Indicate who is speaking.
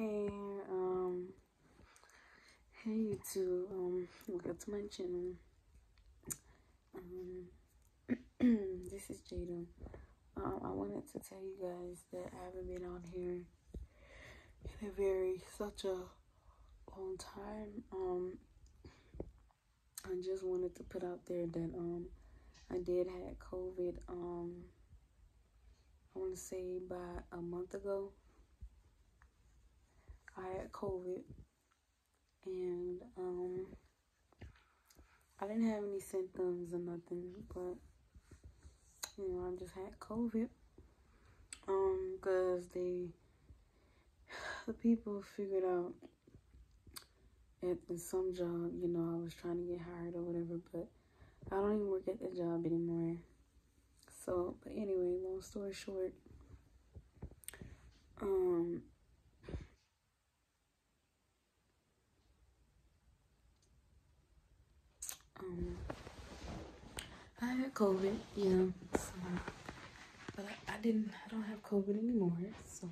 Speaker 1: Hey, um, hey YouTube, um, welcome to my channel. Um, this is Jada. Um, I wanted to tell you guys that I haven't been on here in a very, such a long time. Um, I just wanted to put out there that, um, I did have COVID, um, I want to say about a month ago. COVID and um I didn't have any symptoms or nothing, but you know, I just had COVID. Um, because they the people figured out at some job, you know, I was trying to get hired or whatever, but I don't even work at the job anymore. So, but anyway, long story short, um, um, I had COVID, yeah, so, but I, I didn't, I don't have COVID anymore, so.